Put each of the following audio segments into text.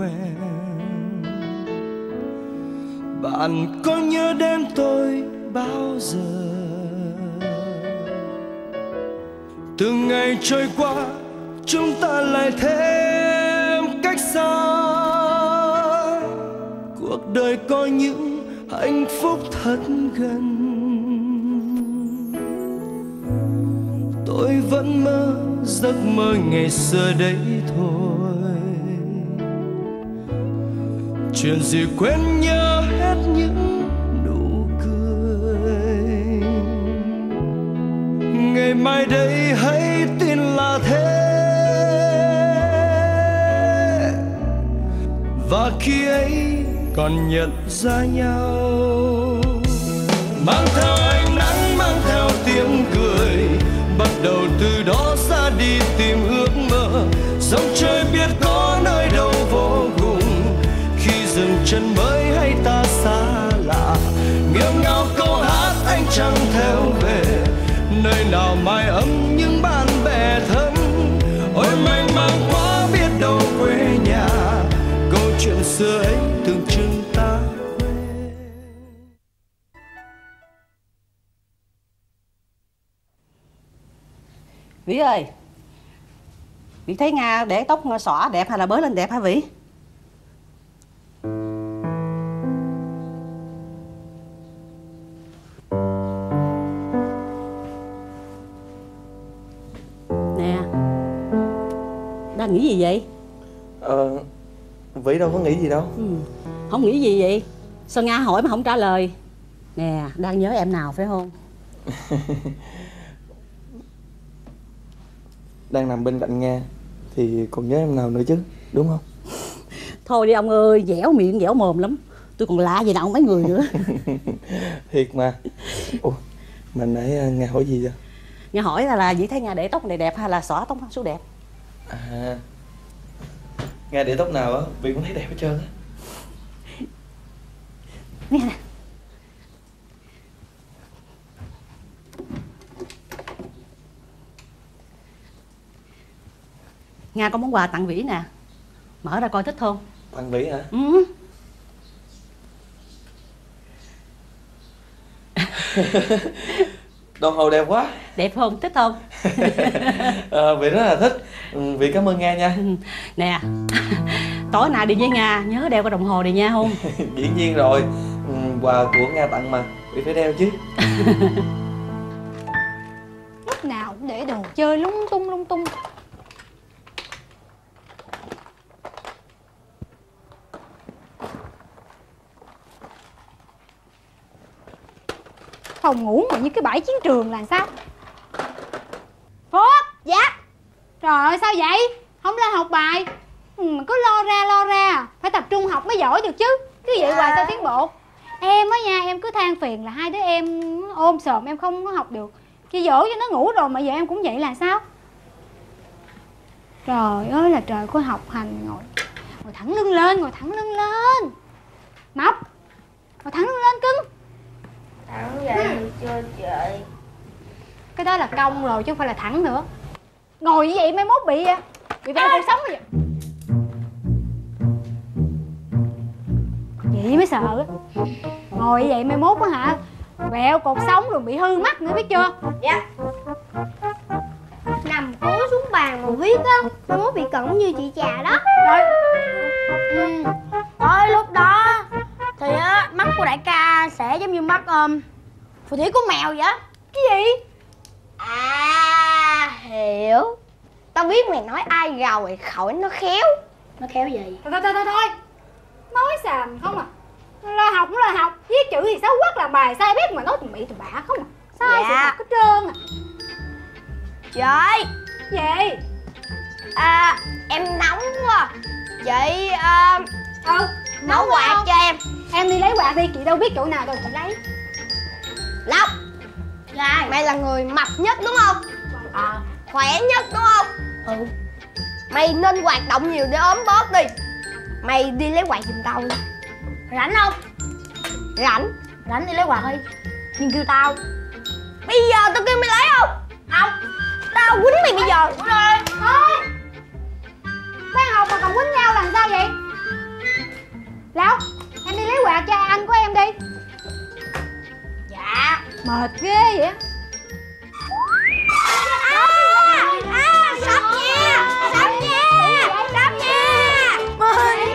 quen. Bạn có nhớ đến tôi bao giờ? Từng ngày trôi qua, chúng ta lại thêm cách xa. Cuộc đời có những hạnh phúc thật gần. Tôi vẫn mơ giấc mơ ngày xưa đấy thôi. Chuyện gì quên nhớ hết những nụ cười. Ngày mai đây hãy tin là thế. Và khi ấy còn nhận ra nhau. Mang theo ánh nắng, mang theo tiếng cười. Bắt đầu từ đó ra đi tìm ước mơ. Dòng trời biết có chân mới hay ta xa lạ. Nghiêng ngao câu hát anh chẳng theo về. Nơi nào mai ấm những bạn bè thân. Ôi mênh mang quá biết đâu quê nhà. Câu chuyện xưa ấy tưởng chừng ta Vĩ ơi, Vĩ thấy Nga để tóc xõa đẹp hay là bới lên đẹp hả Vĩ? Nghĩ gì vậy? Ờ Vĩ đâu có nghĩ gì đâu Ừ. Không nghĩ gì vậy? Sao Nga hỏi mà không trả lời? Nè, đang nhớ em nào phải không? Đang nằm bên cạnh Nga Thì còn nhớ em nào nữa chứ Đúng không Thôi đi ông ơi, dẻo miệng dẻo mồm lắm Tôi còn lạ gì đâu mấy người nữa Thiệt mà Ủa Mà nãy à, Nga hỏi gì vậy Nga hỏi là, là Vĩ thấy Nga để tóc này đẹp hay là xõa tóc xuống đẹp? À. Nga để tóc nào á Vĩ cũng thấy đẹp hết trơn á. Nè nè. Nga có món quà tặng Vĩ nè. Mở ra coi thích không? Tặng Vĩ hả? Ừ. Đồng hồ đẹp quá. Đẹp không? Thích không? à, Vĩ rất là thích. Ừ, Vĩ cảm ơn Nga nha. Nè. Tối nay đi với Nga Nhớ đeo cái đồng hồ này nha không? Dĩ nhiên rồi. Ừ, Quà của Nga tặng mà. Vĩ phải đeo chứ. Lúc nào cũng để đồ chơi lung tung lung tung phòng ngủ mà như cái bãi chiến trường là sao? Phước! Dạ? Trời ơi sao vậy? Không lên học bài? Ừ, mà cứ lo ra lo ra. Phải tập trung học mới giỏi được chứ. Cứ vậy hoài sao tiến bộ? Em á nha em cứ than phiền là hai đứa em ôm sòm em không có học được. Chị dỗ cho nó ngủ rồi mà giờ em cũng vậy là sao? Trời ơi là trời có học hành ngồi. Ngồi thẳng lưng lên ngồi thẳng lưng lên. Mập ngồi thẳng lưng lên cưng Thẳng vậy được chưa chị? cái đó là cong rồi chứ không phải là thẳng nữa. Ngồi như vậy mai mốt bị à, bị veo cuộc sống vậy vậy mới sợ. Ngồi như vậy mai mốt á hả? Vẹo cột sống rồi bị hư mắt nữa biết chưa? Dạ. Nằm cố xuống bàn mà viết á Mai mốt bị cận như chị trà đó. Rồi. Ừ. Tới lúc đó Thì á mắt của đại ca sẽ giống như mắt um, Phù thủy của mèo vậy cái gì? À hiểu. Tao biết mày nói ai rồi khỏi nó khéo. Nó khéo gì? thôi thôi thôi thôi. Thôi nói xàm không à. Lo học cũng là học. Viết chữ thì xấu quắc làm bài sai bét mà nói tụi mị tụi bạ không à. Sai Dạ. sự thật hết trơn à. Trời gì? À, Em nóng quá. Chị à, ừ nấu quạt không? cho em. Em đi lấy quạt đi chị đâu biết chỗ nào đâu chị lấy. Lộc rồi. Mày là người mập nhất đúng không? à Khỏe nhất đúng không? ừ. Mày nên hoạt động nhiều để ốm bớt đi. Mày đi lấy quạt giùm tao đi. Rảnh không? Rảnh. Rảnh đi lấy quạt đi. Nhưng kêu tao. Bây giờ tao kêu mày lấy không? Không. Tao quýnh mày bây giờ. Rồi. Thôi học mà còn quýnh nhau là sao vậy Lão Em đi lấy quạt cho anh của em đi Dạ Mệt ghê vậy À À Sắp nha Sắp nha Sắp nha Mời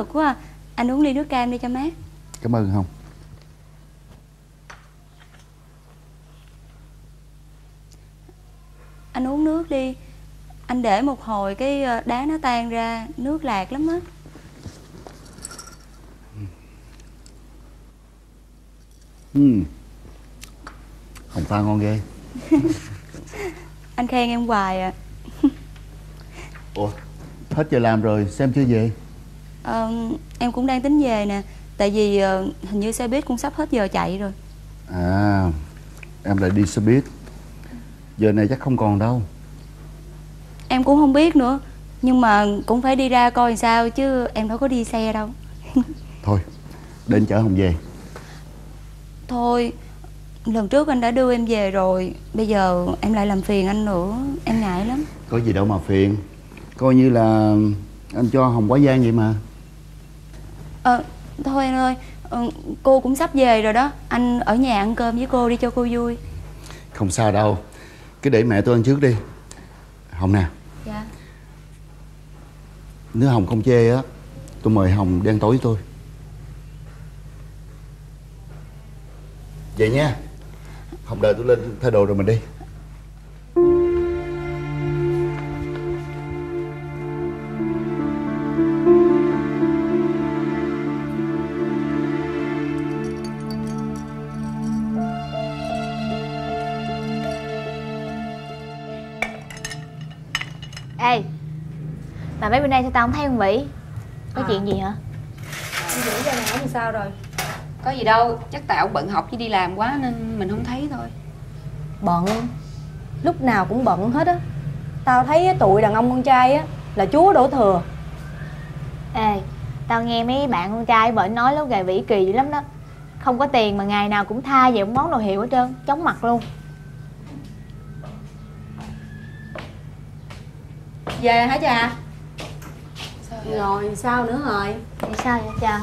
nực quá à. Anh uống ly nước cam đi cho mát. Cảm ơn không? Anh uống nước đi. Anh để một hồi cái ờ, đá nó tan ra Nước lạc lắm á. Ừ. Hồng pha ngon ghê. Anh khen em hoài à. Ủa Hết giờ làm rồi xem chưa về Em cũng đang tính về nè Tại vì ờ, hình như xe buýt cũng sắp hết giờ chạy rồi. À Em lại đi xe buýt. Giờ này chắc không còn đâu. Em cũng không biết nữa Nhưng mà cũng phải đi ra coi sao Chứ em đâu có đi xe đâu. Thôi Đến chở Hồng về. Thôi Lần trước anh đã đưa em về rồi Bây giờ em lại làm phiền anh nữa Em ngại lắm. Có gì đâu mà phiền. Coi như là Anh cho Hồng quá gian vậy mà Ờ, thôi anh ơi, ờ, cô cũng sắp về rồi đó. Anh ở nhà ăn cơm với cô đi cho cô vui. Không sao đâu. Cứ để mẹ tôi ăn trước đi. Hồng nè. Dạ. Nếu Hồng không chê á Tôi mời Hồng đi ăn tối với tôi. Vậy nha. Hồng đợi tôi lên thay đồ rồi mình đi mấy bên đây sao tao không thấy ông Vĩ? Có À. chuyện gì hả? Sao rồi? Có gì đâu Chắc tại ông bận học chứ đi làm quá Nên mình không thấy thôi. Bận? Lúc nào cũng bận hết á. Tao thấy tụi đàn ông con trai á Là chúa đổ thừa. Ê Tao nghe mấy bạn con trai bệnh nói lúc gà Vĩ kỳ dữ lắm đó. Không có tiền mà ngày nào cũng tha về một món đồ hiệu hết trơn Chóng mặt luôn. Về hả cha Rồi sao nữa rồi? Vậy sao vậy cha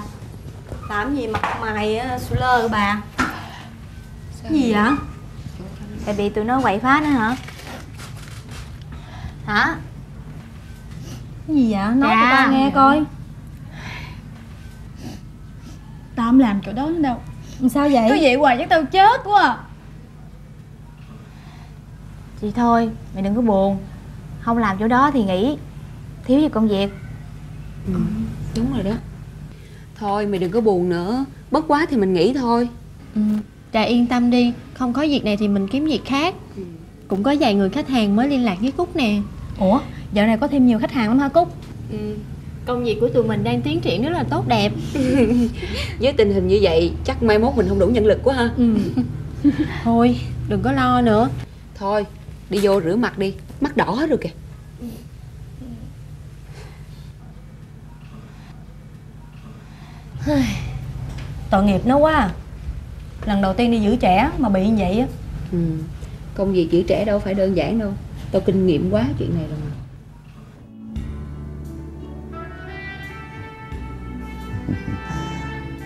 Làm gì mặt mày á, sù lơ bà? Gì vậy? Tại bị tụi nó quậy phá nữa hả? Hả? Cái gì vậy? Nói Dạ. cho tao nghe coi. Tao không làm chỗ đó nữa đâu. Sao vậy? Cứ vậy hoài chắc tao chết quá à. Chị thôi Mày đừng có buồn. Không làm chỗ đó thì nghỉ. Thiếu gì công việc Đúng rồi đó. Thôi mày đừng có buồn nữa. Bất quá thì mình nghỉ thôi. Ừ, Trà yên tâm đi, không có việc này thì mình kiếm việc khác. Cũng có vài người khách hàng mới liên lạc với Cúc nè. Ủa dạo này có thêm nhiều khách hàng lắm hả Cúc? Ừ. Công việc của tụi mình đang tiến triển rất là tốt đẹp. Với tình hình như vậy Chắc mai mốt mình không đủ nhân lực quá ha. Ừ. Thôi, đừng có lo nữa. Thôi đi vô rửa mặt đi. Mắt đỏ hết rồi kìa Tội nghiệp nó quá à. Lần đầu tiên đi giữ trẻ mà bị như vậy á ừ. Công việc giữ trẻ đâu phải đơn giản đâu Tao kinh nghiệm quá chuyện này rồi mà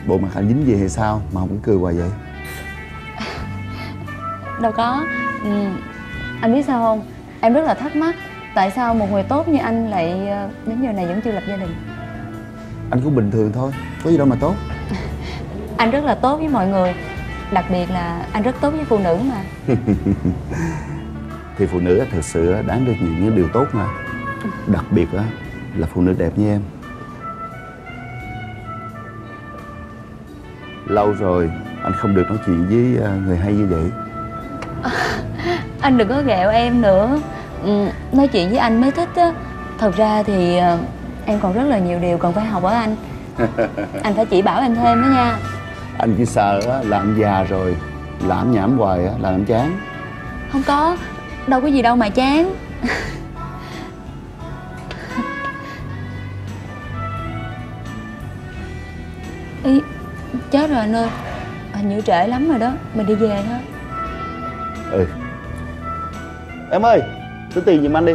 Bộ mặt anh dính gì hay sao Mà không cười hoài vậy Đâu có ừ. Anh biết sao không Em rất là thắc mắc tại sao một người tốt như anh lại ờ, đến giờ này vẫn chưa lập gia đình Anh cũng bình thường thôi Có gì đâu mà tốt. Anh rất là tốt với mọi người đặc biệt là anh rất tốt với phụ nữ mà. Thì phụ nữ thật sự đáng được những cái điều tốt mà. Đặc biệt á, là phụ nữ đẹp như em. Lâu rồi anh không được nói chuyện với à, người hay như vậy. Anh đừng có ghẹo em nữa. Ừ, nói chuyện với anh mới thích á. Thật ra thì ờ, em còn rất là nhiều điều cần phải học ở anh? Anh phải chỉ bảo em thêm đó nha. Anh chỉ sợ á, là anh già rồi Lãm nhảm hoài á, là anh chán. Không có đâu có gì đâu mà chán. Ý chết rồi anh ơi. Hình như trễ lắm rồi đó mình đi về thôi. Ừ. Em ơi Tính tiền giùm anh đi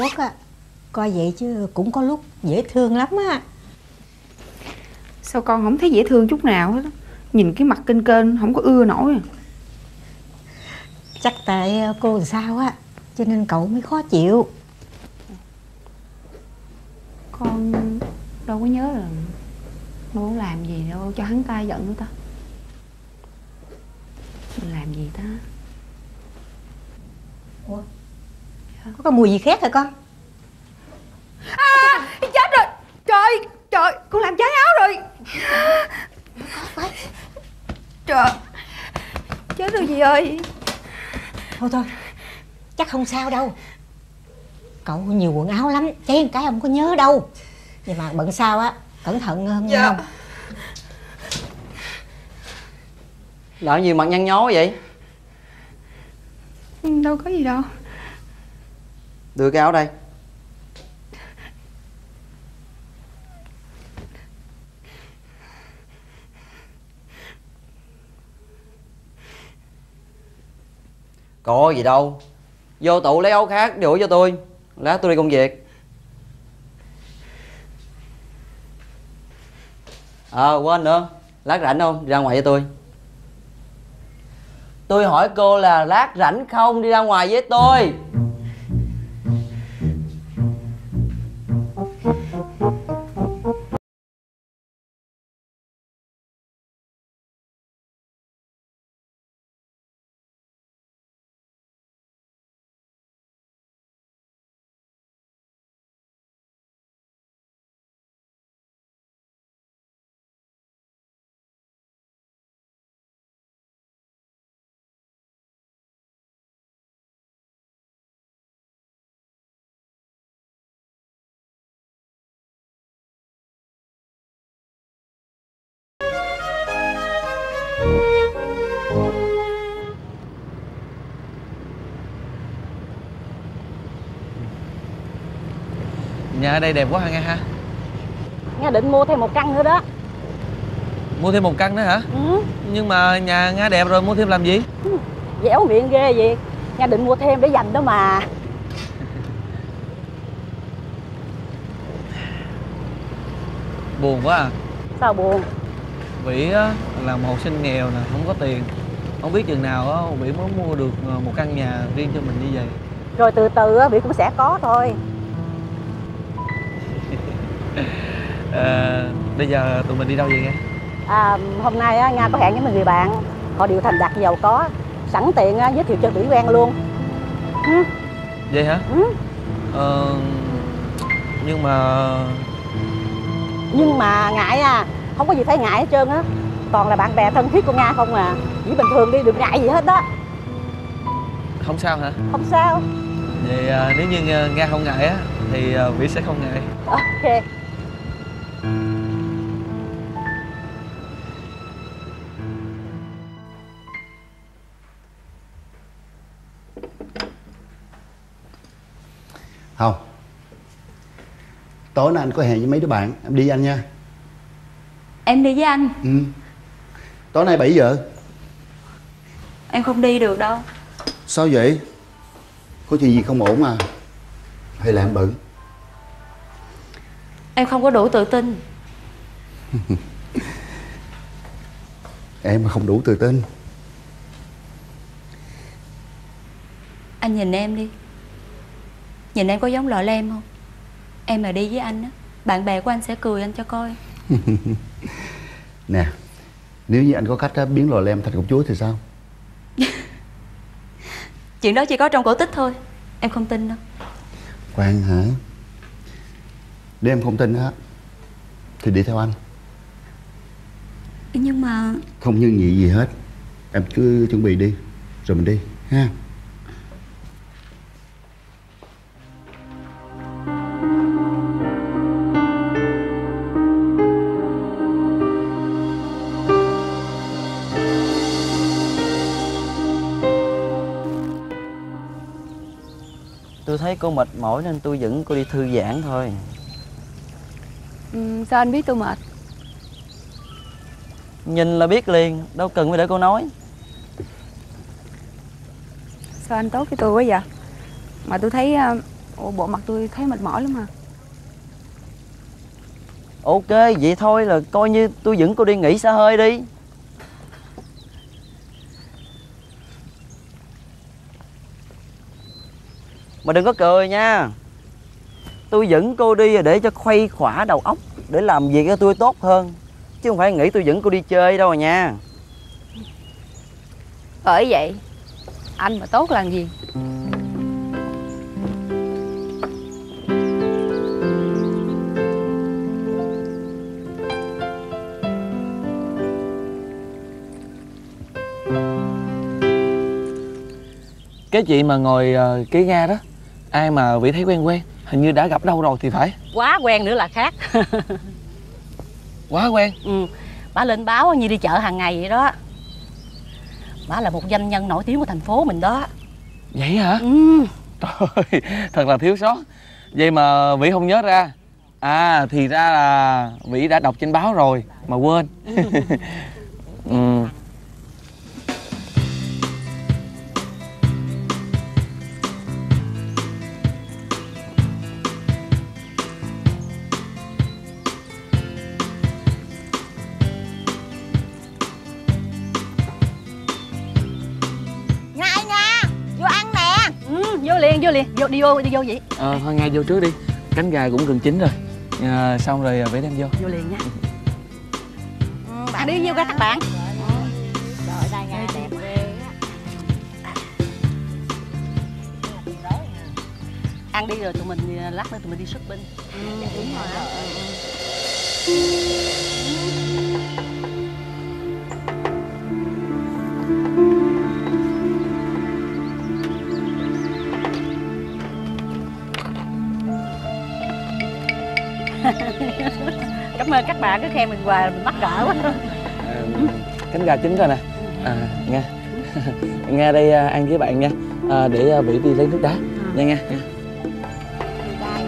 Quốc á Coi vậy chứ cũng có lúc dễ thương lắm á. Sao con không thấy dễ thương chút nào hết á? Nhìn cái mặt kênh kênh không có ưa nổi à. Chắc tại cô làm sao á Cho nên cậu mới khó chịu. Con đâu có nhớ là có làm gì đâu cho hắn ta giận nữa ta. Làm gì ta Có cái mùi gì khác hả con? À, Chết rồi. Trời trời con làm cháy áo rồi. Trời Chết rồi gì ơi. Thôi thôi Chắc không sao đâu. Cậu nhiều quần áo lắm Cháy một cái không có nhớ đâu. Nhưng mà bận sao á Cẩn thận hơn nha. Không Làm gì mặt nhăn nhó vậy? Đâu có gì đâu Đưa cái áo đây. Có gì đâu. Vô tủ lấy áo khác đổi cho tôi. Lát tôi đi công việc. Ờ quên nữa. Lát rảnh không? Đi ra ngoài với tôi. Tôi hỏi cô là lát rảnh không? Đi ra ngoài với tôi. Nhà ở đây đẹp quá ha nghe ha? Nga định mua thêm một căn nữa đó. Mua thêm một căn nữa hả? Ừ. Nhưng mà nhà Nga đẹp rồi mua thêm làm gì? Dẻo miệng ghê vậy. Nga định mua thêm để dành đó mà. Buồn quá à. Sao buồn? Vĩ á, là một học sinh nghèo nè Không có tiền. Không biết chừng nào á Vĩ mới mua được ờ, một căn nhà riêng cho mình như vậy. Rồi từ từ á, Bị cũng sẽ có thôi à, Bây giờ tụi mình đi đâu vậy nghe? À, Hôm nay á, Nga có hẹn với một người bạn. Họ đều thành đạt giàu có Sẵn tiện á, giới thiệu cho Vĩ quen luôn. Ừ. Vậy hả? Ừ. ờ, Nhưng mà Nhưng mà ngại à Không có gì phải ngại hết trơn á. Toàn là bạn bè thân thiết của Nga không à. Chỉ bình thường đi đừng ngại gì hết đó Không sao hả? Không sao. Vậy à, nếu như à, Nga không ngại á Thì à, Vĩ sẽ không ngại. Ok tối nay anh có hẹn với mấy đứa bạn? Em đi với anh nha. Em đi với anh. Ừ. Tối nay 7 giờ? Em không đi được đâu. Sao vậy? Có chuyện gì không ổn à? Hay là em bận? Em không có đủ tự tin. Em mà không đủ tự tin. Anh nhìn em đi. Nhìn em có giống lọ lem không Em mà đi với anh á. Bạn bè của anh sẽ cười anh cho coi. Nè nếu như anh có cách á, biến lò lem thành công chúa thì sao? Chuyện đó chỉ có trong cổ tích thôi. Em không tin đâu. Khoan hả? Nếu em không tin á thì đi theo anh. Nhưng mà không nhân nhị gì hết. Em cứ chuẩn bị đi rồi mình đi ha Tôi thấy cô mệt mỏi nên tôi dẫn cô đi thư giãn thôi. Ừ, Sao anh biết tôi mệt? Nhìn là biết liền, đâu cần phải để cô nói. Sao anh tốt với tôi quá vậy? Mà tôi thấy ờ, Ủa, Bộ mặt tôi thấy mệt mỏi lắm mà Ok, vậy thôi là coi như tôi dẫn cô đi nghỉ xả hơi đi Mà đừng có cười nha. Tôi dẫn cô đi để cho khuây khỏa đầu óc Để làm việc cho tôi tốt hơn. Chứ không phải nghĩ tôi dẫn cô đi chơi đâu nha. Bởi vậy Anh mà tốt làm gì? Cái chị mà ngồi ờ, kế ga đó Ai mà Vĩ thấy quen quen Hình như đã gặp đâu rồi thì phải quá quen nữa là khác Quá quen ừ. bà lên báo như đi chợ hàng ngày vậy đó bà là một doanh nhân nổi tiếng của thành phố mình đó Vậy hả? ừ. Trời thật là thiếu sót Vậy mà Vĩ không nhớ ra À thì ra là Vĩ đã đọc trên báo rồi Mà quên ừ. ừ, vô liền. Vô đi vô đi vô vậy. Ờ thôi ngay vô trước đi. Cánh gà cũng gần chín rồi. À, Xong rồi Vĩ đem vô. Vô liền nha. Bạn đi vô ra các bạn. Trời đây nhà đẹp ghê ăn đi rồi tụi mình lát nữa tụi mình đi shopping. Ừ, đúng rồi cảm ơn các bạn cứ khen mình hoài mình mắc cỡ quá. À, Cánh gà chín rồi nè. À, Nghe. Nghe đây à, ăn với bạn nha. À, Để à, Vĩ đi lấy nước đá. Nha nha, nha.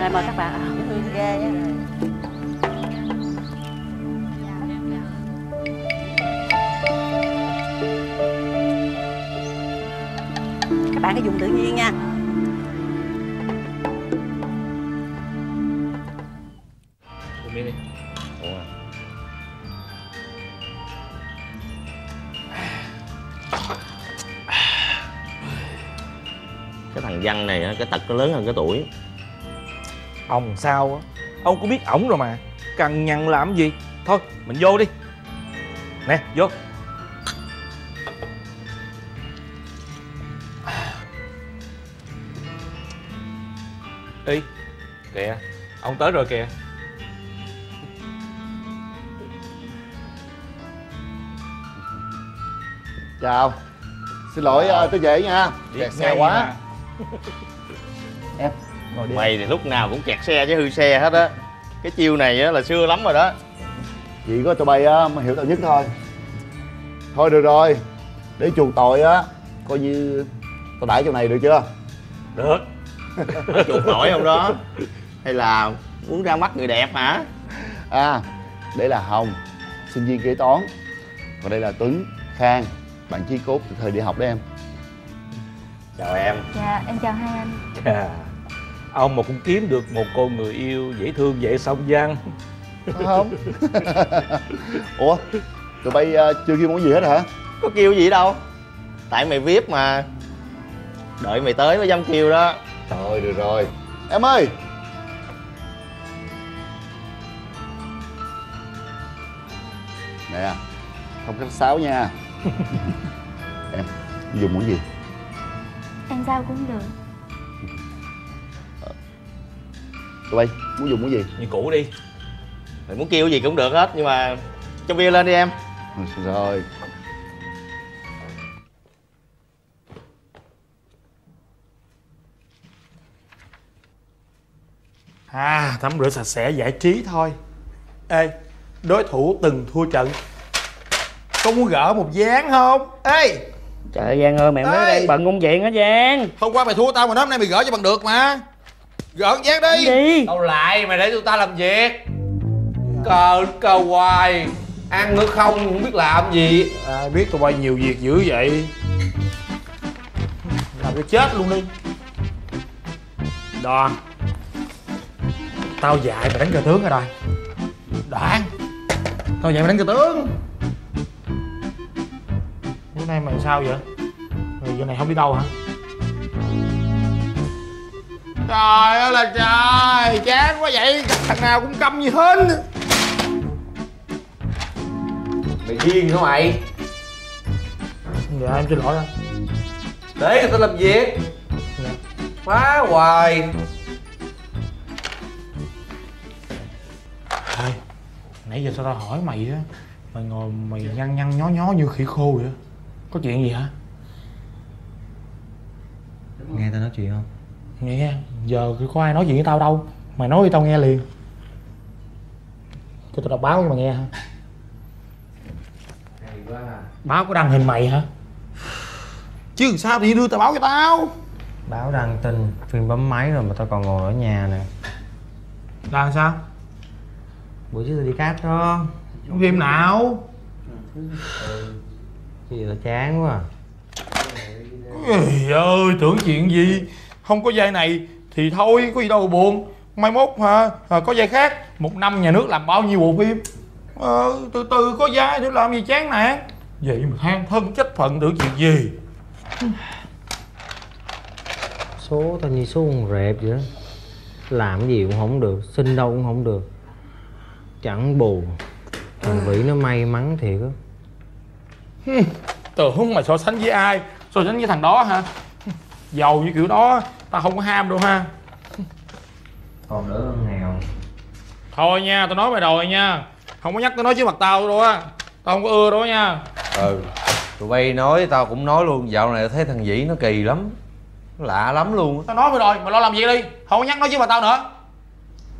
rồi mời các bạn nó lớn hơn cái tuổi. Ông sao á? Ông cũng biết ổng rồi mà. Cằn nhằn làm gì? Thôi mình vô đi. Nè vô. Ý Kìa. Ông tới rồi kìa. Chào. Xin lỗi à, tôi về nha. Kẹt xe quá Em ngồi đi. Mày thì lúc nào cũng kẹt xe chứ hư xe hết á. Cái chiêu này á là xưa lắm rồi đó. Chỉ có tụi bay á mới hiểu tao nhất thôi. Thôi được rồi để chuộc tội á coi như tao đãi chỗ này được chưa? Được. Chuột nổi không đó? Hay là muốn ra mắt người đẹp hả? À đây là hồng sinh viên kế toán. Còn đây là tuấn khang bạn chí cốt từ thời đi học đấy em chào em. Dạ em chào hai anh. Chà, ông mà cũng kiếm được một cô người yêu dễ thương dễ song văn Phải không. Ủa tụi bay ờ, chưa kêu món gì hết hả? Có kêu gì đâu. Tại mày vip mà. Đợi mày tới mới dám kêu đó. Thôi được rồi. Em ơi! Nè không khách sáo nha. Em dùng món gì Ăn sao cũng được. Tụi bay muốn dùng món gì? Như cũ đi. Mày muốn kêu gì cũng được hết nhưng mà cho bia lên đi em. Rồi. À tắm rửa sạch sẽ giải trí thôi. Ê Đối thủ từng thua trận. Có muốn gỡ một dáng không? Ê Trời Giang ơi mẹ mới đang bận công chuyện hả Giang. Hôm qua mày thua tao mà hôm nay mày gỡ cho bằng được mà. Gỡ dáng đi. Đi Đâu lại mày để tụi ta làm việc. Cờ cờ hoài. Ăn nữa không không biết làm gì. À, Biết tụi bay nhiều việc dữ vậy? Làm cho chết luôn đi. Đoan Tao dạy mày đánh cờ tướng ở đây Đoan. Tao dạy mày đánh cờ tướng Bữa nay mày sao vậy? Mày giờ này không đi đâu hả? Trời ơi là trời Chán quá vậy. Thằng nào cũng câm như hến. Mày điên hả mày? Dạ em xin lỗi anh. Để người ta làm việc. Phá hoài. Nãy giờ sao tao hỏi mày á? Mày ngồi mày nhăn nhăn nhó nhó như khỉ khô vậy Có chuyện gì hả? Nghe tao nói chuyện không? Nghe, giờ có ai nói chuyện với tao đâu Mày nói với tao nghe liền Cho tao đọc báo cho mày nghe hả? Báo có đăng hình mày hả? Chứ sao thì đưa tờ báo cho tao Báo đăng tin Phim bấm máy rồi mà tao còn ngồi ở nhà nè Là sao? Bữa trước tao đi cát đó Phim nào? Cái gì tao chán quá à. Ơi, tưởng chuyện gì? Không có dây này thì thôi, có gì đâu buồn. Mai mốt hả, à, có dây khác. Một năm nhà nước làm bao nhiêu bộ phim? Ờ, Từ từ có dây để làm gì chán nản Vậy mà than thân trách phận tưởng chuyện gì? Số tao như số con rệp vậy đó. Làm gì cũng không được Xin đâu cũng không được. Chẳng bù Thằng Vĩ nó may mắn thiệt á Tưởng mà so sánh với ai? So sánh với thằng đó hả? Giàu như kiểu đó Tao không có ham đâu ha. Còn hơn nghèo. Thôi nha, tao nói mày rồi nha. Không có nhắc tao nói trước mặt tao đâu á. Tao không có ưa đâu nha. Ừ Tụi bay nói tao cũng nói luôn. Dạo này thấy thằng Vĩ nó kỳ lắm. Nó lạ lắm luôn Tao nói mày rồi, mày lo làm gì đi. Không có nhắc nói trước mặt tao nữa.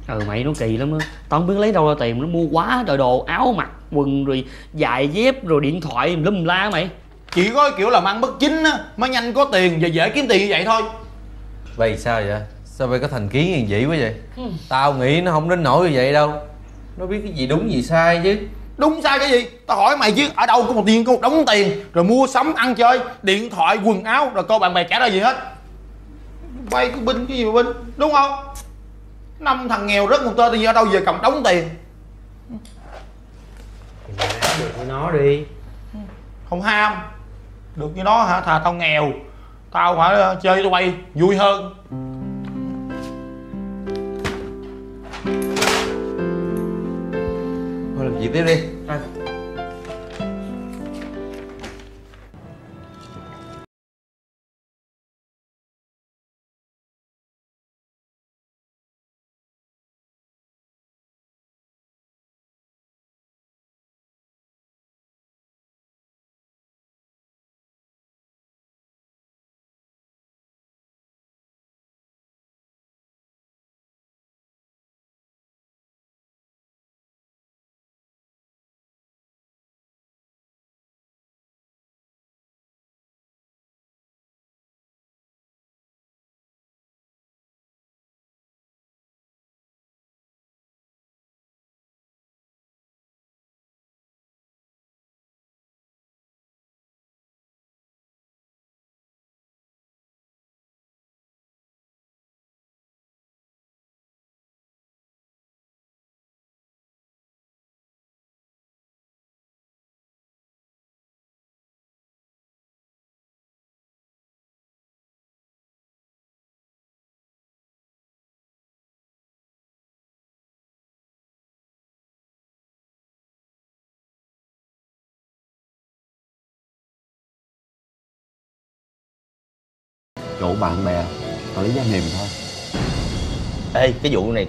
Ừ mày nó kỳ lắm á. Tao không biết lấy đâu ra tiền nó mua quá trời đồ Áo mặc, quần rồi giày dép rồi điện thoại lum la mày. Chỉ có kiểu làm ăn bất chính á Mới nhanh có tiền và dễ kiếm tiền như vậy thôi. Vậy sao vậy? Sao bay có thành kiến như vậy quá vậy? Tao nghĩ nó không đến nỗi như vậy đâu. Nó biết cái gì đúng gì sai chứ. Đúng sai cái gì? Tao hỏi mày chứ Ở đâu có một tiền có một đống tiền Rồi mua sắm ăn chơi Điện thoại quần áo Rồi cô bạn bè trả ra gì hết. Vay cái binh cái gì mà binh Đúng không? Năm thằng nghèo rất một tên thì ở đâu về cầm đống tiền Được với nó đi. Không ham. Được như đó hả? Thà tao nghèo. Tao phải chơi với tụi bay. Vui hơn. Thôi làm việc tiếp đi chỗ bạn bè tao lấy giá mềm thôi. Ê cái vụ này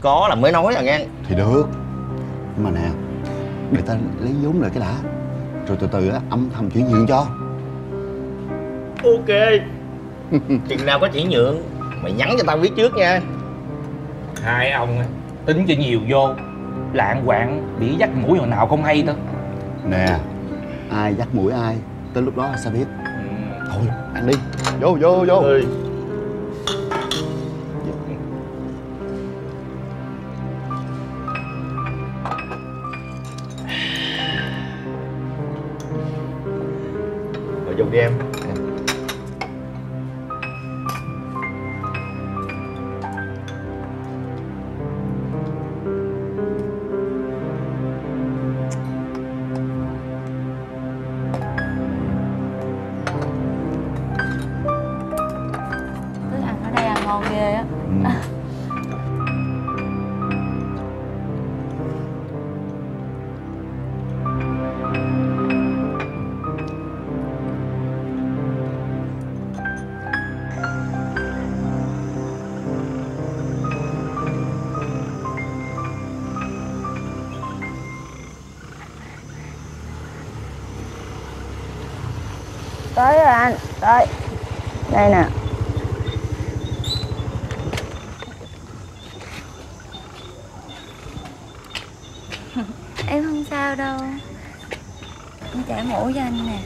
có là mới nói à nghe. Thì được. Nhưng mà nè để ta lấy vốn lại cái đã. Rồi từ từ á âm thầm chuyển nhượng cho. Ok. Chừng nào có chuyển nhượng mày nhắn cho tao biết trước nha. Hai ông á, tính cho nhiều vô lạng quạng bị dắt mũi hồi nào không hay đó nè ai dắt mũi ai tới lúc đó sao biết thôi ăn đi. Vô vô vô. Rồi rồi đây nè. Em không sao đâu. Em chải mũ cho anh nè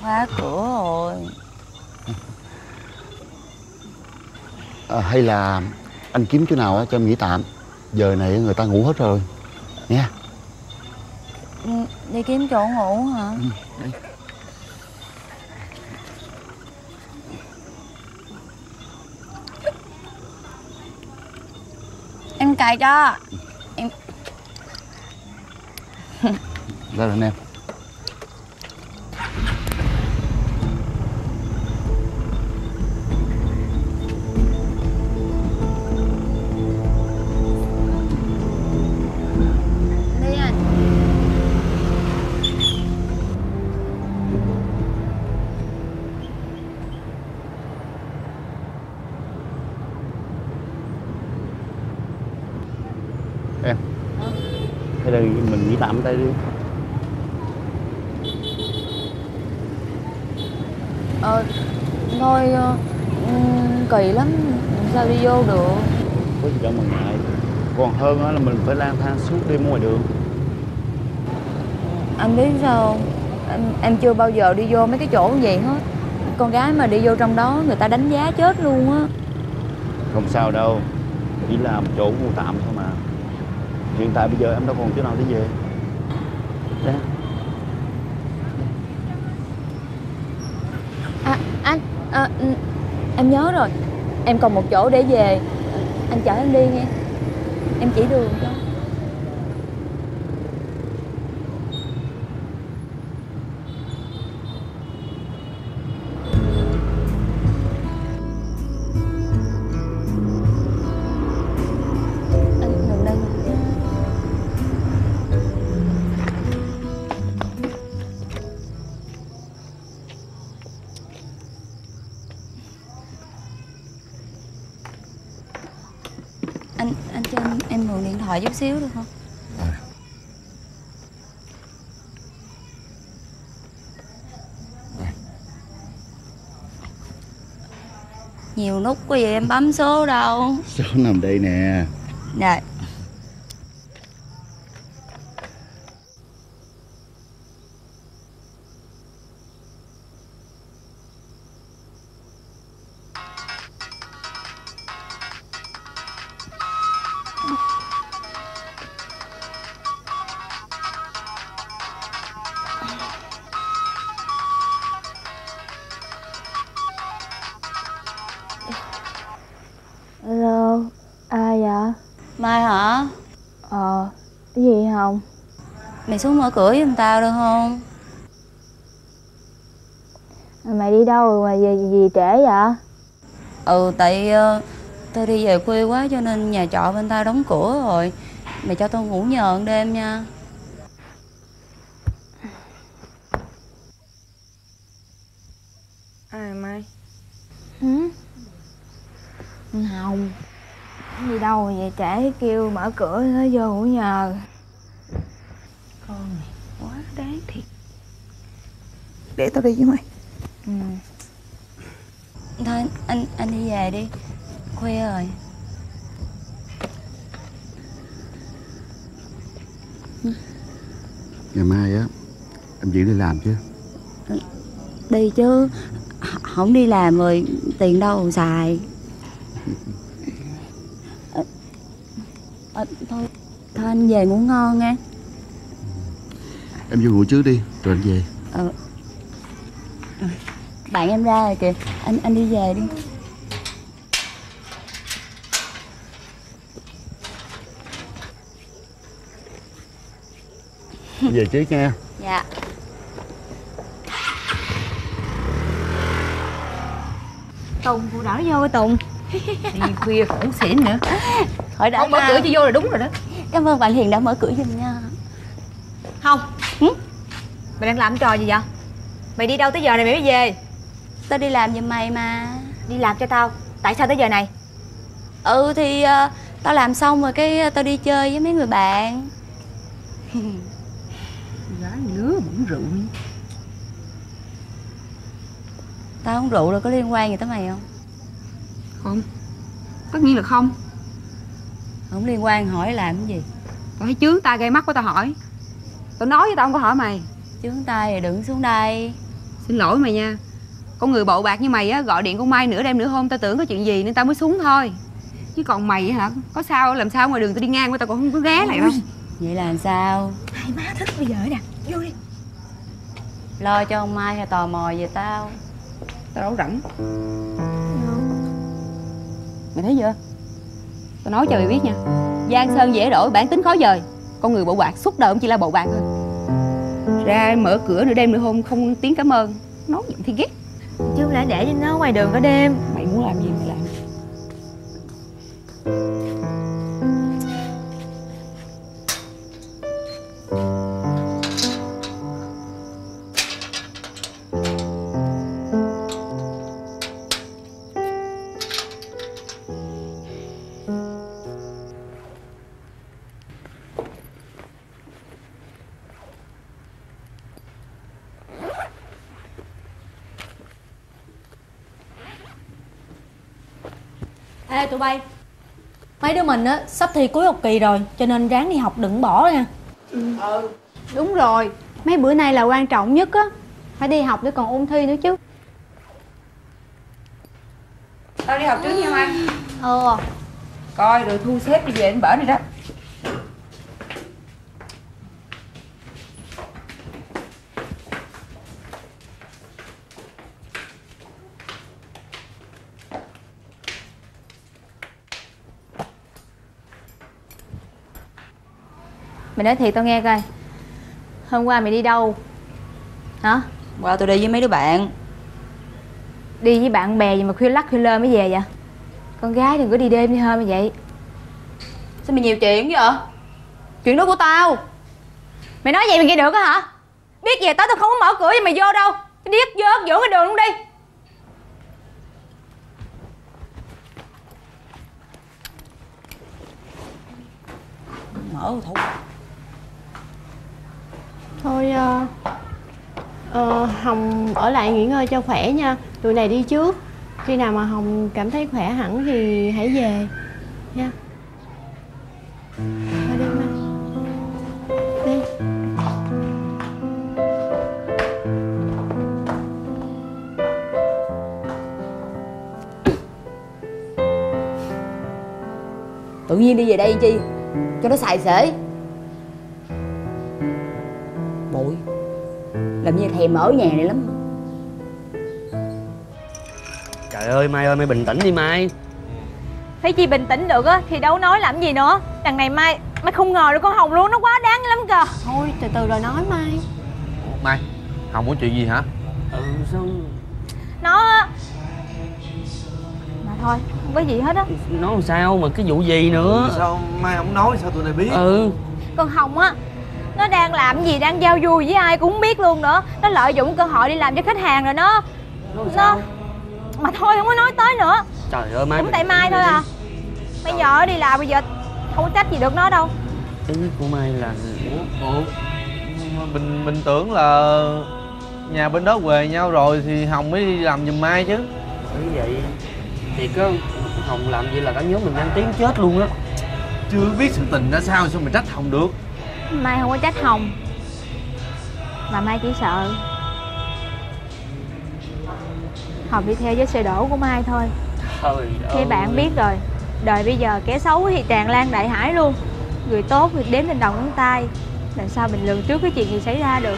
khóa cửa rồi à, hay là anh kiếm chỗ nào cho em nghỉ tạm. Giờ này người ta ngủ hết rồi. Nha. Ừ, đi kiếm chỗ ngủ hả? Em cài cho. Em ra rồi anh em tạm đây đi. Ờ thôi ờ, kỳ lắm. Sao đi vô được? Có gì đâu mà ngại. Còn hơn á là mình phải lang thang suốt đêm ngoài đường. Anh biết sao không? em, em chưa bao giờ đi vô mấy cái chỗ như vậy hết. Con gái mà đi vô trong đó người ta đánh giá chết luôn á. Không sao đâu. Chỉ là một chỗ mua tạm thôi mà. Hiện tại bây giờ em đâu còn chỗ nào để về Đấy. à anh à, ừ, em nhớ rồi. Em còn một chỗ để về. Anh chở em đi nghe. Em chỉ đường cho. Thoại chút xíu được không? Nhiều nút quá vậy em bấm số đâu. Số nằm đây nè. Rồi mày xuống mở cửa giùm tao được không? Mày đi đâu mà về gì trễ vậy? ừ tại ờ, Tôi đi về khuya quá cho nên nhà trọ bên tao đóng cửa rồi. Mày cho tôi ngủ nhờ đêm nha. Ai mai Ừ? Không. Đi đâu vậy trễ kêu mở cửa nó vô ngủ nhờ thiệt để tao đi với mày. Ừ. Thôi anh anh đi về đi. Khuya rồi. Ngày mai á em chuyển đi làm chứ? Đi chứ. Không đi làm rồi tiền đâu mà xài. Ờ, ờ, Thôi Thôi anh về ngủ ngon nha em vô ngủ trước đi rồi anh về. Ờ. Bạn em ra rồi kìa. Anh anh đi về đi. Về trước nha. Dạ. Tùng phụ đỡ vô Tùng. Đi khuya cũng xỉn nữa. Khỏi đỡ không mở cửa cho vô là đúng rồi đó. Cảm ơn bạn Hiền đã mở cửa giùm nha. Không Mày đang làm trò gì vậy? Mày đi đâu tới giờ này mày mới về? Tao đi làm giùm mày mà. Đi làm cho tao. Tại sao tới giờ này? Ừ thì ờ, tao làm xong rồi cái ờ, tao đi chơi với mấy người bạn. Gái lứa bụng rượu Tao uống rượu rồi có liên quan gì tới mày không? không. Tất nhiên là không. Không liên quan hỏi làm cái gì? Tao thấy chướng tay gây mắt của tao hỏi. Tao nói với tao không có hỏi mày Chướng tay rồi đừng xuống đây. Xin lỗi mày nha. Con người bậu bạc như mày á gọi điện con mai nửa đêm nửa hôm tao tưởng có chuyện gì nên tao mới xuống thôi. Chứ còn mày hả có sao làm sao ngoài đường tao đi ngang qua tao còn không có ghé lại đâu. Vậy là làm sao? Hai má thích bây giờ nè Vô đi. Lo cho ông Mai hay tò mò về tao. Tao đâu rảnh. Mày thấy chưa? Tao nói cho mày biết nha. Giang sơn dễ đổi bản tính khó dời. Con người bậu bạc suốt đời cũng chỉ là bậu bạc thôi ra mở cửa nửa đêm nửa hôm không tiếng cảm ơn. Nói gì thì ghét. Chứ không lẽ để cho nó ngoài đường cả đêm. Mày muốn làm gì Ê tụi bay. Mấy đứa mình á sắp thi cuối học kỳ rồi Cho nên ráng đi học đừng bỏ nha. Ừ. Đúng rồi. Mấy bữa nay là quan trọng nhất á. Phải đi học để còn ôn thi nữa chứ. Tao đi học trước nha Hoa Ờ. Coi rồi thu xếp đi về đến bển này đó Mày nói thiệt tao nghe coi. Hôm qua mày đi đâu? Hả? Qua tôi đi với mấy đứa bạn. Đi với bạn bè gì mà khuya lắc khuya lơ mới về vậy? Con gái đừng có đi đêm như hôm như vậy. Sao mày nhiều chuyện vậy? Chuyện đó của tao. Mày nói vậy mày nghe được á hả? Biết về tới tao không có mở cửa cho mày vô đâu. Điếc dơ dưỡng cái đường luôn đi Mở thủ Thôi ờ, ờ, Hồng ở lại nghỉ ngơi cho khỏe nha. Tụi này đi trước. Khi nào mà Hồng cảm thấy khỏe hẳn thì hãy về, Nha. Thôi đi mà Đi. Tự nhiên đi về đây chi? Cho nó xài xể. Bụi. Làm như thèm ở nhà này lắm. Ơi Mai ơi Mai bình tĩnh đi Mai. Thấy chi bình tĩnh được á Thì đâu nói làm gì nữa. Đằng này Mai Mai không ngờ được con Hồng luôn Nó quá đáng lắm kìa. Thôi từ từ rồi nói Mai. Mai Hồng có chuyện gì hả? Ừ sao? Nó Mà thôi không có gì hết á. Nói làm sao mà cái vụ gì nữa? Sao mai không nói sao tụi này biết? Ừ. Con Hồng á Nó đang làm gì đang giao du với ai cũng không biết luôn nữa. Nó lợi dụng cơ hội đi làm cho khách hàng rồi nó. Nó Mà thôi không có nói tới nữa. Trời ơi Mai Cũng tại Mai thôi à. Bây giờ đi làm bây giờ Không có trách gì được nó đâu. Ý của Mai là Ủa mình mình tưởng là nhà bên đó về nhau rồi thì Hồng mới đi làm giùm Mai chứ. Bởi vậy Thì có Hồng làm vậy là cả nhóm mình đang tiếng chết luôn á. Chưa biết sự tình ra sao sao mà trách Hồng được. Mai không có trách Hồng. Mà Mai chỉ sợ Hồng đi theo với xe đổ của Mai thôi. Trời Thế bạn biết rồi. Đời bây giờ kẻ xấu thì tràn lan đại hải luôn. Người tốt thì đếm trên đầu ngón tay. Làm sao mình lường trước cái chuyện gì xảy ra được?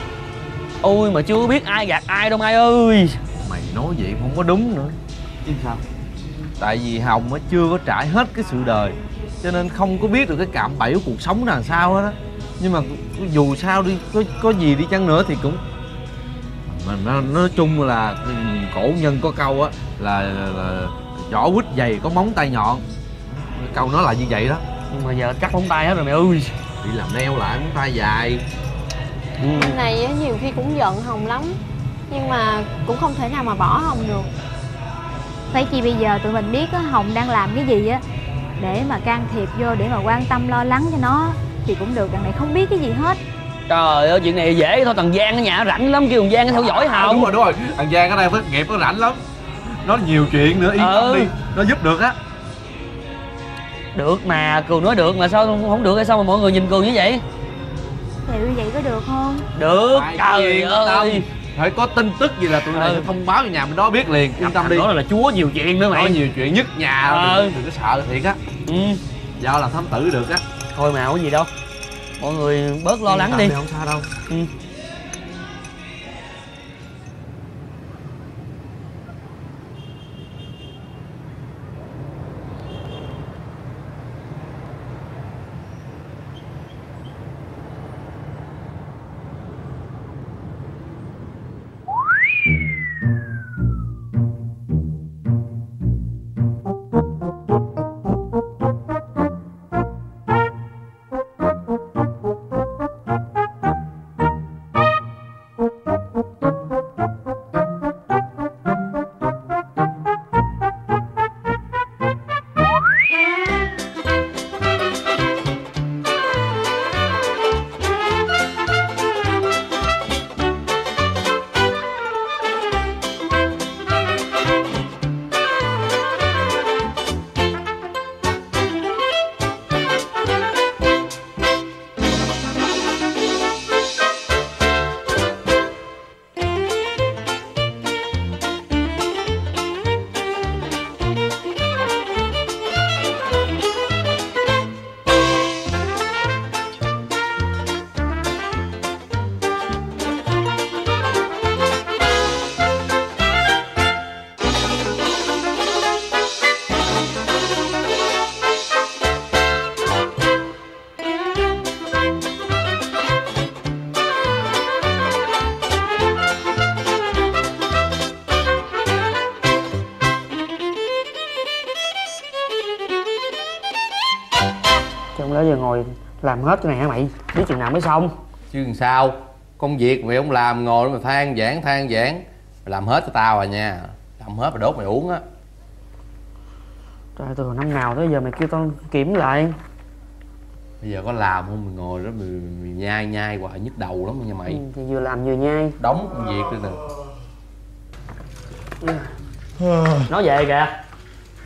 Ôi mà chưa biết ai gạt ai đâu Mai ơi. Mày nói vậy không có đúng nữa. Chứ sao? Tại vì Hồng á chưa có trải hết cái sự đời Cho nên không có biết được cái cạm bẫy của cuộc sống là sao hết á. Nhưng mà dù sao đi có, có gì đi chăng nữa thì cũng mà nó, nói chung là cổ nhân có câu á là, là, là vỏ quýt dày có móng tay nhọn. Câu nó là như vậy đó. Nhưng mà giờ cắt móng tay hết rồi mày ơi. Đi làm neo lại móng tay dài. Anh này á, nhiều khi cũng giận Hồng lắm Nhưng mà cũng không thể nào mà bỏ Hồng được. Phải chi bây giờ tụi mình biết á, Hồng đang làm cái gì á Để mà can thiệp vô để mà quan tâm lo lắng cho nó Thì cũng được, đằng này không biết cái gì hết Trời ơi chuyện này dễ thôi thằng Giang ở nhà rảnh lắm kêu thằng Giang theo dõi à, Hồng đúng rồi đúng rồi thằng Giang ở đây phải nghiệp nó rảnh lắm nó nhiều chuyện nữa yên tâm Ừ. đi nó giúp được á Được mà Cường nói được mà sao không không được hay sao mà mọi người nhìn Cường như vậy như vậy có được không? Được Phải trời tâm. ơi phải có tin tức gì là tụi này Ừ. sẽ thông báo cho nhà bên đó biết liền yên tâm đi Đó là chúa nhiều chuyện nữa mày có nhiều chuyện nhất nhà Ừ. đừng, đừng có sợ thiệt á ừ. do làm thám tử được á Thôi mà không có gì đâu Mọi người bớt lo lắng đi không sao đâu ừ. Làm hết cái này hả mày? Biết chừng nào mới xong. Chứ làm sao? Công việc mày không làm ngồi đó mà than giảng than giảng mày làm hết cho tao à nha. Làm hết mà đốt mày uống á. Trời từ hồi năm nào tới giờ mày kêu tao kiểm lại. Bây giờ có làm không? Mày ngồi đó mày, mày nhai nhai hoài nhức đầu lắm nha mày. Ừ, Thì vừa làm vừa nhai. Đóng công việc đây nè. Nói về kìa.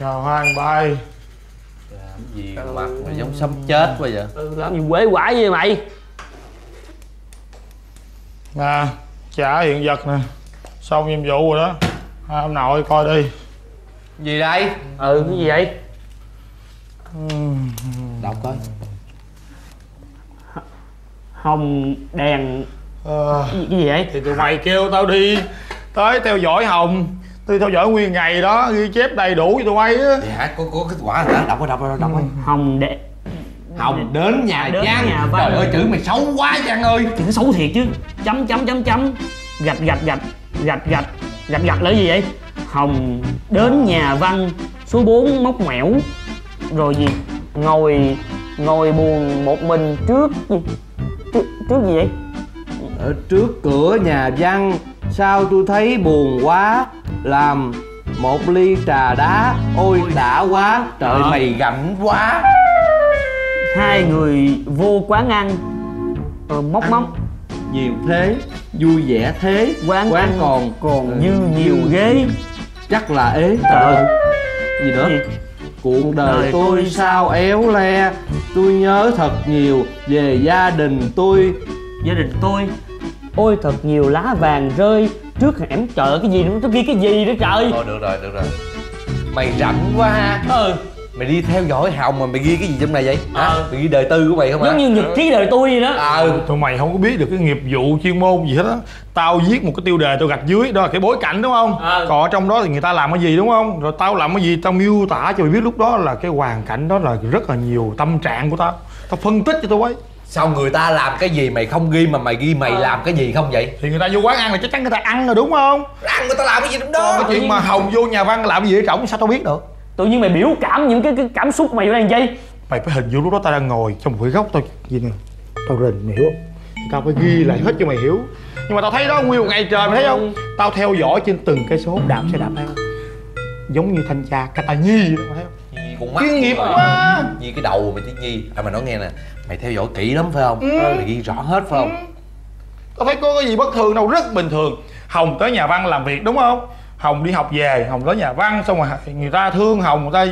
Chào hai bay gì mà mặt mày giống sắp chết quá vậy ừ, Làm gì quế quải vậy mày? Nè trả hiện vật nè. Xong nhiệm vụ rồi đó. Hai ông nội coi đi. Gì đây? Ừ cái gì vậy? Đọc coi. Hồng đèn. Ờ, cái, gì, cái gì vậy? Thì tụi mày kêu tao đi. Tới theo dõi hồng tôi theo dõi nguyên ngày đó ghi chép đầy đủ cho tụi bay á. Thì hả? Có có kết quả hả? Đọc coi đọc coi đọc coi. Hồng đèn hồng đến nhà Đến Giang. nhà Văn. trời ơi chữ mày xấu quá Giang ơi. Nó xấu thiệt chứ. Chấm chấm chấm chấm. Gạch gạch gạch Gạch gạch Gạch gạch là cái gì vậy? Hồng đến nhà Văn số 4 móc mẻo. Rồi gì? Ngồi ngồi buồn một mình trước. Gì trước, trước gì vậy? Ở trước cửa nhà văn sao tôi thấy buồn quá làm một ly trà đá ôi đã quá trời Ờ. mày gạnh quá. Hai người vô quán ăn. Ờ, móc móc. nhiều thế vui vẻ thế. Quán, quán ăn còn còn dư nhiều ghế. chắc là ế. Trời. gì nữa? Gì? cuộc đời Đời tôi tôi sao éo le? Tôi nhớ thật nhiều về gia đình tôi. Gia đình tôi ôi thật nhiều lá vàng rơi trước hẻm trời ơi, cái gì nữa? Nó ghi cái gì nữa trời? Thôi được rồi được rồi. Mày rảnh quá ha. Ừ. Mày đi theo dõi hồng mà mày ghi cái gì trong này vậy? Hả? Mày ghi đời tư của mày không hả? giống như nhật ký đời tôi vậy đó. Ờ tụi mày không có biết được cái nghiệp vụ chuyên môn gì hết á. Tao viết một cái tiêu đề tao gạch dưới đó là cái bối cảnh đúng không? Còn ở trong đó thì người ta làm cái gì đúng không? Rồi tao làm cái gì tao miêu tả cho mày biết lúc đó là cái hoàn cảnh đó là rất là nhiều tâm trạng của tao. Tao phân tích cho tao ấy sao người ta làm cái gì mày không ghi mà mày ghi mày Ờ. làm cái gì không vậy? Thì người ta vô quán ăn là chắc chắn người ta ăn rồi đúng không? Ăn người ta làm cái gì trong đó. Còn cái chuyện mà hồng vô nhà văn làm cái gì ở trỏng sao tao biết được? Tự nhiên mày biểu cảm những cái, cái cảm xúc mày vô đây làm chi mày phải hình dung lúc đó tao đang ngồi trong một cái góc tao gì nè. Tao rình mày hiểu không? Tao phải ghi lại hết cho mày hiểu. Nhưng mà tao thấy đó nguyên một ngày trời mày thấy không? Tao theo dõi trên từng cây số đạp xe đạp thấy không giống như thanh tra cata nhi đó mày thấy không? Nhi con mắt chuyên nghiệp quá. Nhi cái đầu mày thấy Nhi À mà nói nghe nè Mày theo dõi kỹ lắm phải không? Ừ. Mày ghi rõ hết phải không? Tao thấy có cái gì bất thường đâu rất bình thường. Hồng tới nhà văn làm việc đúng không? Hồng đi học về hồng tới nhà văn xong rồi người ta thương hồng người ta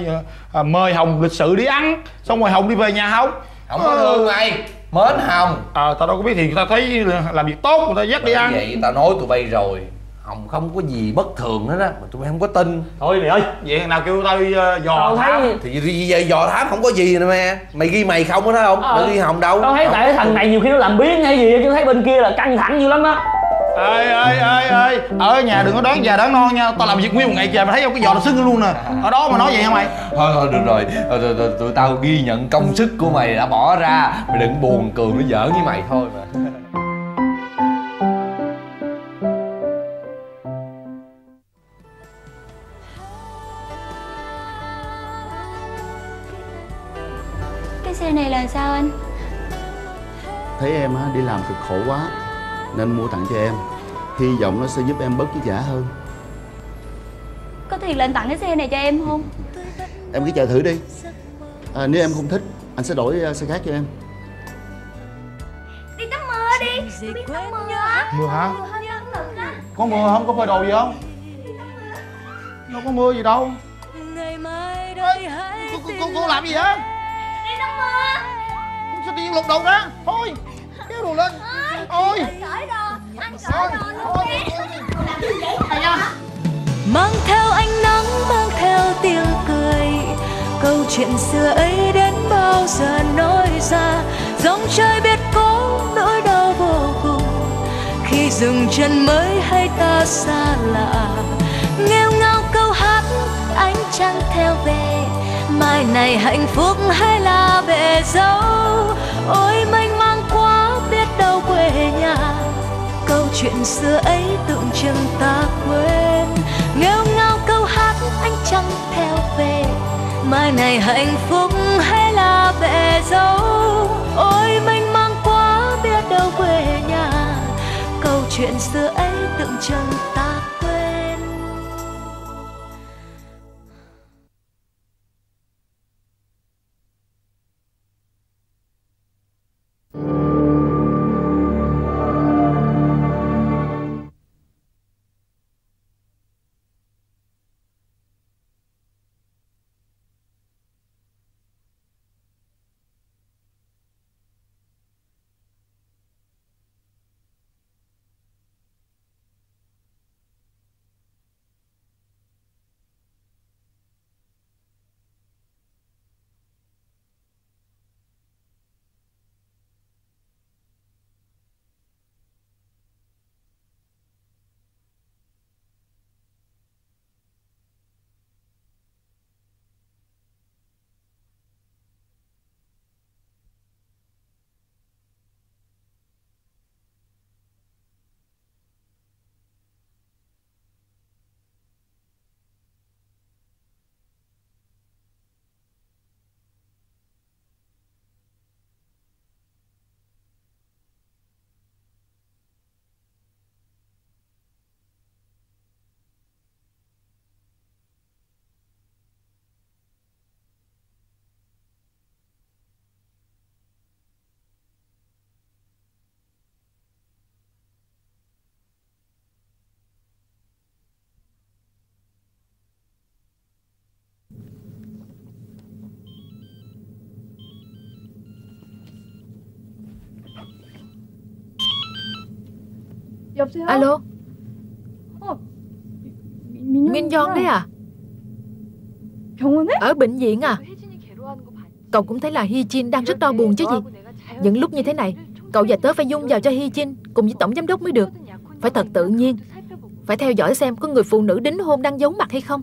à, mời hồng lịch sự đi ăn xong rồi hồng đi về nhà không Không có thương mày Mến Hồng. Ờ tao đâu có biết thì người ta thấy làm việc tốt người ta dắt đi ăn. vậy tao nói tụi bay rồi Hồng không có gì bất thường hết á Mà tụi bay không có tin. Thôi mày ơi vậy thằng nào kêu tao đi uh, dò Tao thấy- thám? Thì đi dò thám không có gì nè mẹ Mày ghi mày không có thấy không Ờ. Mày ghi Hồng đâu? Tao thấy Không. tại cái thằng này nhiều khi nó làm biến hay gì chứ thấy bên kia là căng thẳng dữ lắm đó ê ê ê ê. Ở nhà đừng có đoán già đoán non nha. Tao làm việc nguyên một ngày trời mày thấy không cái giò nó sưng luôn nè. Ở đó mà nói vậy hả mày? Thôi thôi được rồi. Thôi, Tụi tao ghi nhận công sức của mày đã bỏ ra. Mày đừng buồn cười nó giỡn với mày thôi mà đi làm cực khổ quá nên mua tặng cho em. Hy vọng nó sẽ giúp em bớt vất vả hơn. Có tiền là anh tặng cái xe này cho em không? em cứ chờ thử đi. À, nếu em không thích anh sẽ đổi ờ, xe khác cho em. Đi tắm mưa đi. Tôi biết tắm mưa mưa hả? Có mưa không? Có phơi đồ gì không? Đâu có mưa gì đâu. Cô, cô, cô, cô làm gì vậy Đi tắm mưa. Sao đi lục đầu ra thôi đồ lên. Ôi. Mang theo ánh nắng mang theo tiếng cười. Câu chuyện xưa ấy đến bao giờ nói ra? Dòng trời biết có nỗi đau vô cùng. Khi dừng chân mới hay ta xa lạ? Nghêu ngao câu hát ánh trăng theo về. Mai này hạnh phúc hay là bể dâu? Ôi mênh chuyện xưa ấy tưởng chừng ta quên. Nghêu ngao câu hát anh chẳng theo về mai này hạnh phúc hay là bể dâu? Ôi, mênh mang quá biết đâu quê nhà. Câu chuyện xưa ấy tưởng chừng Alo? Nguyên Giòn đấy à? Ở bệnh viện à? Cậu cũng thấy là Hy Jin đang rất đau buồn chứ gì. Những lúc như thế này Cậu và tớ phải dung vào cho Hy Jin Cùng với tổng giám đốc mới được. Phải thật tự nhiên. Phải theo dõi xem có người phụ nữ đính hôn đang giấu mặt hay không.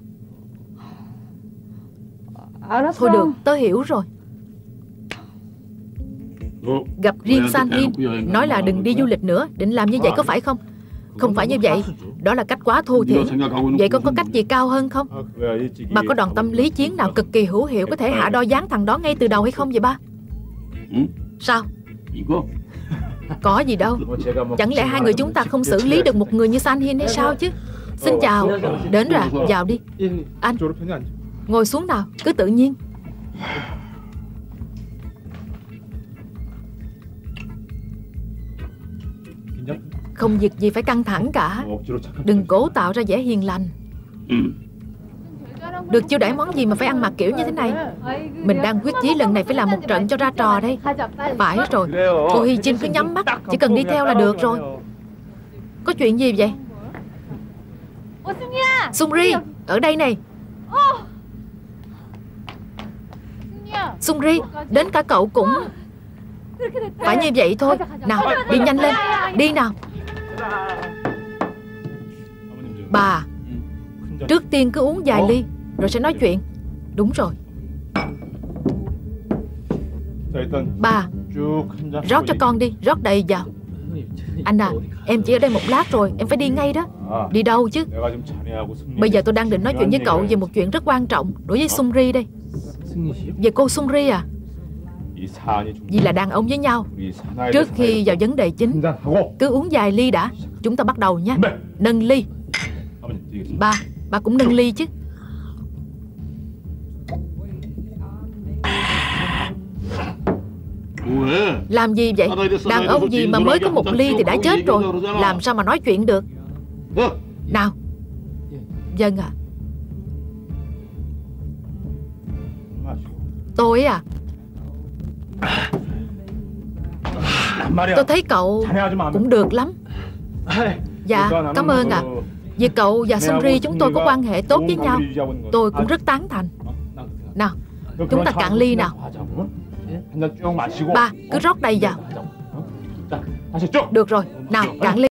Thôi được, tớ hiểu rồi Gặp riêng San Hin Nói là đừng đi du lịch nữa. Định làm như vậy có phải không? Không phải như vậy. Đó là cách quá thô thiển. Vậy con có cách gì cao hơn không? Bà có đòn tâm lý chiến nào cực kỳ hữu hiệu Có thể hạ đo dáng thằng đó ngay từ đầu hay không vậy ba? Sao? Có? Gì đâu. Chẳng lẽ hai người chúng ta không xử lý được một người như San Hin hay sao chứ? Xin chào. Đến rồi, vào đi. Anh. Ngồi xuống nào, cứ tự nhiên Không việc gì phải căng thẳng cả. Đừng cố tạo ra vẻ hiền lành. Được chiêu đãi món gì mà phải ăn mặc kiểu như thế này? Mình đang quyết chí lần này phải làm một trận cho ra trò đây. Phải rồi. Cô Hy Trinh cứ nhắm mắt Chỉ cần đi theo là được rồi. Có chuyện gì vậy? Sung Ri Ở đây này. Sung Ri Đến cả cậu cũng. Phải như vậy thôi. Nào đi nhanh lên. Đi nào Bà Trước tiên cứ uống vài ly Rồi sẽ nói chuyện. Đúng rồi. Bà Rót cho con đi Rót đầy vào. Anh à Em chỉ ở đây một lát rồi Em phải đi ngay đó. Đi đâu chứ? Bây giờ tôi đang định nói chuyện với cậu về một chuyện rất quan trọng Đối với Sung Ri đây. Về cô Sung Ri à Vì là đàn ông với nhau. Trước khi vào vấn đề chính Cứ uống vài ly đã. Chúng ta bắt đầu nha. Nâng ly. Ba, ba cũng nâng ly chứ. Làm gì vậy? Đàn ông gì mà mới có một ly thì đã chết rồi. Làm sao mà nói chuyện được? Nào. Dân à. Tôi à Tôi thấy cậu cũng được lắm. Dạ cảm ơn ạ. à. Vì cậu và Sunri chúng tôi có quan hệ tốt với nhau. Tôi cũng rất tán thành. Nào Chúng ta cạn ly nào. Ba cứ rót đầy vào. Được rồi Nào cạn ly